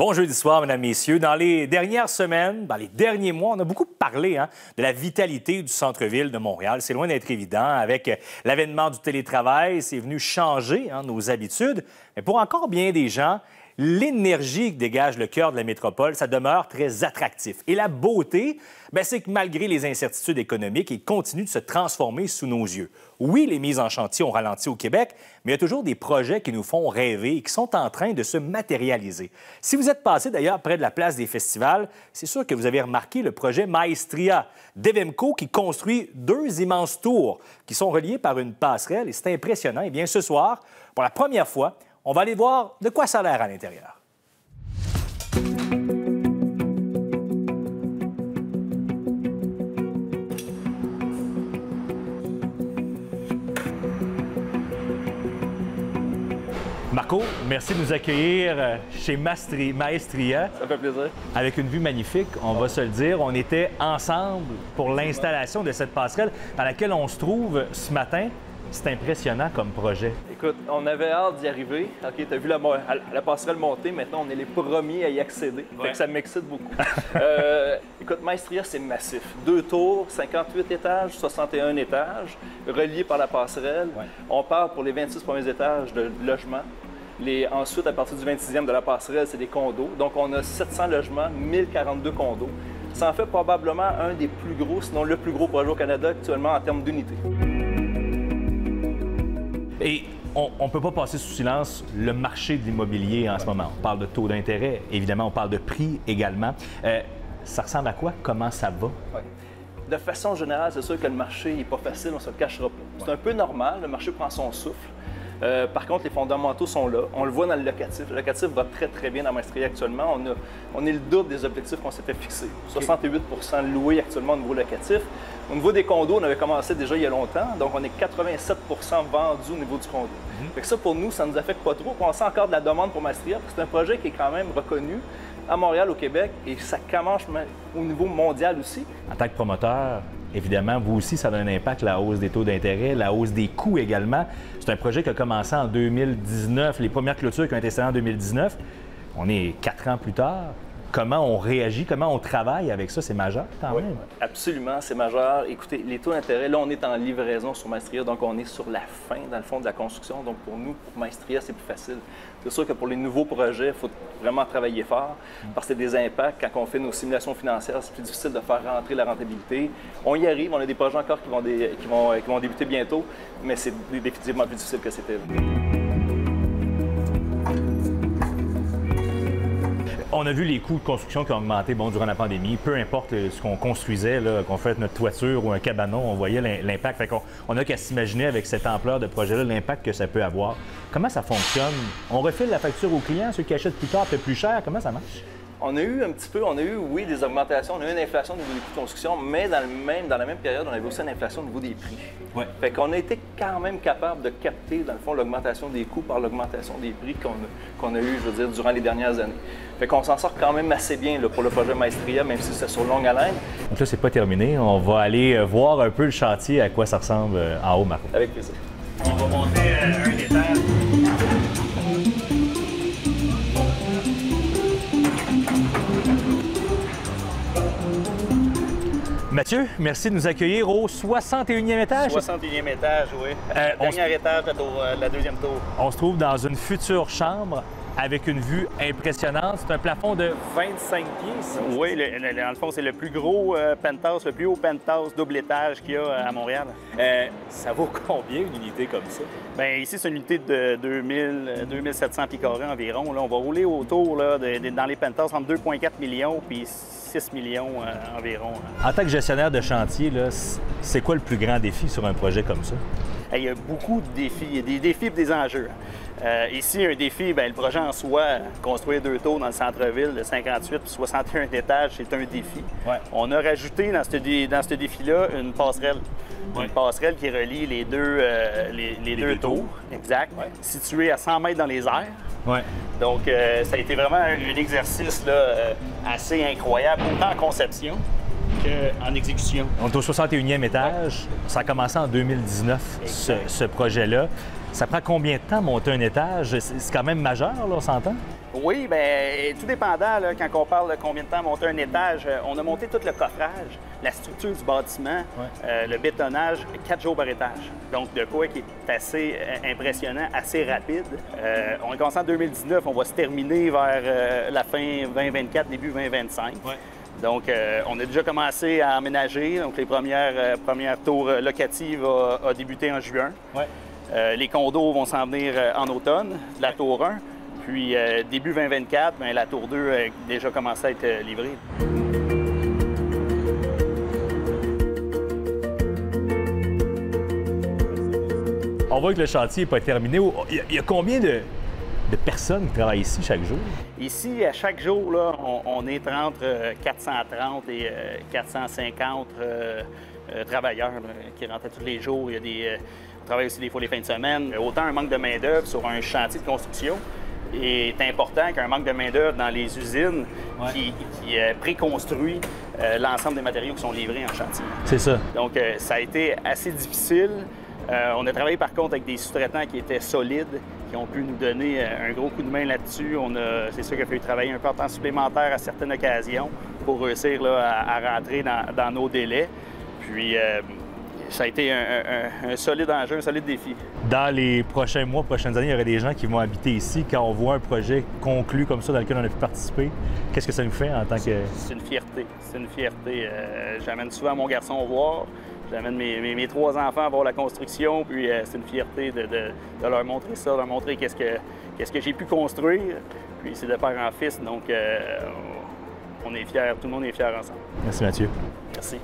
Bon jeudi soir, mesdames, messieurs. Dans les dernières semaines, dans les derniers mois, on a beaucoup parlé hein, de la vitalité du centre-ville de Montréal. C'est loin d'être évident. Avec l'avènement du télétravail, c'est venu changer hein, nos habitudes. Mais pour encore bien des gens, l'énergie que dégage le cœur de la métropole, ça demeure très attractif. Et la beauté, ben, c'est que malgré les incertitudes économiques, il continue de se transformer sous nos yeux. Oui, les mises en chantier ont ralenti au Québec, mais il y a toujours des projets qui nous font rêver et qui sont en train de se matérialiser. Si vous êtes passé d'ailleurs près de la place des festivals, c'est sûr que vous avez remarqué le projet Maestria d'Evemco qui construit deux immenses tours qui sont reliées par une passerelle et c'est impressionnant. Et bien ce soir, pour la première fois, on va aller voir de quoi ça a l'air à l'intérieur. Marco, merci de nous accueillir euh, chez Maestria. Ça fait plaisir. Avec une vue magnifique, on va se le dire. On était ensemble pour l'installation de cette passerelle dans laquelle on se trouve ce matin. C'est impressionnant comme projet. Écoute, on avait hâte d'y arriver. OK, tu as vu la, la, passerelle monter. Maintenant, on est les premiers à y accéder. ça m'excite beaucoup. euh, écoute, Maestria, c'est massif. Deux tours, 58 étages, 61 étages, reliés par la passerelle. On part pour les 26 premiers étages de logement. Les, ensuite, à partir du 26e de la passerelle, c'est des condos. Donc, on a 700 logements, 1042 condos. Ça en fait probablement un des plus gros, sinon le plus gros projet au Canada actuellement en termes d'unités. Et on ne peut pas passer sous silence le marché de l'immobilier en ce moment. On parle de taux d'intérêt, évidemment, on parle de prix également. Euh, ça ressemble à quoi? Comment ça va? De façon générale, c'est sûr que le marché n'est pas facile, on ne se le cachera pas. C'est un peu normal, le marché prend son souffle. Euh, par contre, les fondamentaux sont là. On le voit dans le locatif. Le locatif va très, très bien dans Maestria actuellement. On, a, on est le double des objectifs qu'on s'était fixés. 68% loués actuellement au niveau locatif. Au niveau des condos, on avait commencé déjà il y a longtemps, donc on est 87% vendus au niveau du condo. Mhm. ça, pour nous, ça ne nous affecte pas trop. On sent encore de la demande pour Maestria, parce que c'est un projet qui est quand même reconnu à Montréal, au Québec, et ça commence au niveau mondial aussi. En tant que promoteur, évidemment, vous aussi, ça a un impact, la hausse des taux d'intérêt, la hausse des coûts également. C'est un projet qui a commencé en 2019, les premières clôtures qui ont été installées en 2019. On est quatre ans plus tard comment on réagit, comment on travaille avec ça, c'est majeur quand même. Absolument, c'est majeur. Écoutez, les taux d'intérêt, là, on est en livraison sur Maestria, donc on est sur la fin, dans le fond, de la construction. Donc pour nous, pour Maestria, c'est plus facile. C'est sûr que pour les nouveaux projets, il faut vraiment travailler fort parce que c'est des impacts. Quand on fait nos simulations financières, c'est plus difficile de faire rentrer la rentabilité. On y arrive, on a des projets encore qui vont, qui vont, qui vont débuter bientôt, mais c'est définitivement plus difficile que c'était. On a vu les coûts de construction qui ont augmenté bon, durant la pandémie. Peu importe ce qu'on construisait, qu'on fait notre toiture ou un cabanon, on voyait l'impact. On a qu'à s'imaginer avec cette ampleur de projet-là l'impact que ça peut avoir. Comment ça fonctionne? On refile la facture aux clients, ceux qui achètent plus tard paient plus cher. Comment ça marche? On a eu un petit peu, on a eu, oui, des augmentations, on a eu une inflation au niveau des coûts de construction, mais dans, le même, dans la même période, on avait aussi une inflation au niveau des prix. Ouais. Fait qu'on a été quand même capable de capter, dans le fond, l'augmentation des coûts par l'augmentation des prix qu'on a, a eu, je veux dire, durant les dernières années. Fait qu'on s'en sort quand même assez bien pour le projet Maestria, même si c'est sur longue haleine. Donc là, c'est pas terminé. On va aller euh, voir un peu le chantier, à quoi ça ressemble euh, en haut, Marco. Avec plaisir. On va monter euh, un étage. Mathieu, merci de nous accueillir au 61e étage. 61e étage, oui. Euh, Dernier étage de euh, la deuxième tour. On se trouve dans une future chambre avec une vue impressionnante. C'est un plafond de 25 pieds. Oui, dans le fond, c'est le plus gros euh, penthouse, le plus haut penthouse double étage qu'il y a euh, à Montréal. Euh, ça vaut combien une unité comme ça? Bien, ici, c'est une unité de 2000, 2700 pieds carrés environ. Là, on va rouler autour là, dans les penthouses entre 2,4 millions puis 6 millions environ. En tant que gestionnaire de chantier, c'est quoi le plus grand défi sur un projet comme ça? Il y a beaucoup de défis. Il y a des défis et des enjeux. Euh, ici, un défi, bien, le projet en soi, construire deux tours dans le centre-ville de 58 puis 61 étages, c'est un défi. On a rajouté dans ce, dans ce défi-là une passerelle. Une passerelle qui relie les deux, euh, les, deux, tours, exact, située à 100 mètres dans les airs. Donc, euh, ça a été vraiment un, exercice assez incroyable, autant en conception qu'en exécution. On est au 61e étage. Ça a commencé en 2019, ce, ce projet-là. Ça prend combien de temps monter un étage? C'est quand même majeur, là, on s'entend? Oui, bien, tout dépendant, là, quand on parle de combien de temps monter un étage, euh, on a monté tout le coffrage, la structure du bâtiment, euh, le bétonnage, quatre jours par étage. Donc, de quoi qui est assez euh, impressionnant, assez rapide. on est commencé en 2019, on va se terminer vers la fin 2024, début 2025. Donc, on a déjà commencé à aménager. Donc, les premières, premières tours locatives ont débuté en juin. Les condos vont s'en venir en automne, la tour 1. Puis euh, début 2024, bien, la tour 2 a déjà commencé à être euh, livrée. On voit que le chantier n'est pas terminé. Il y a combien de, personnes qui travaillent ici chaque jour? Ici, à chaque jour, là, on, est entre 430 euh, et 450 travailleurs qui rentrent tous les jours. Il y a des, travaille aussi des fois les fins de semaine. Autant un manque de main-d'œuvre sur un chantier de construction, est important qu'un manque de main-d'œuvre dans les usines qui, euh, préconstruit euh, l'ensemble des matériaux qui sont livrés en chantier. C'est ça. Donc, euh, ça a été assez difficile. on a travaillé par contre avec des sous-traitants qui étaient solides, qui ont pu nous donner un gros coup de main là-dessus. c'est sûr qu'il a fallu travailler un peu en temps supplémentaire à certaines occasions pour réussir à, rentrer dans, nos délais. Puis, ça a été un, solide enjeu, un solide défi. Dans les prochains mois, prochaines années, il y aurait des gens qui vont habiter ici. Quand on voit un projet conclu comme ça dans lequel on a pu participer, qu'est-ce que ça nous fait en tant que... C'est une fierté. C'est une fierté. Euh, j'amène souvent mon garçon voir. J'amène mes, trois enfants à voir la construction, puis euh, c'est une fierté de, leur montrer ça, de leur montrer qu'est-ce que, qu'est-ce que j'ai pu construire. Puis c'est de père en fils, donc euh, on est fiers, tout le monde est fier ensemble. Merci Mathieu. Merci.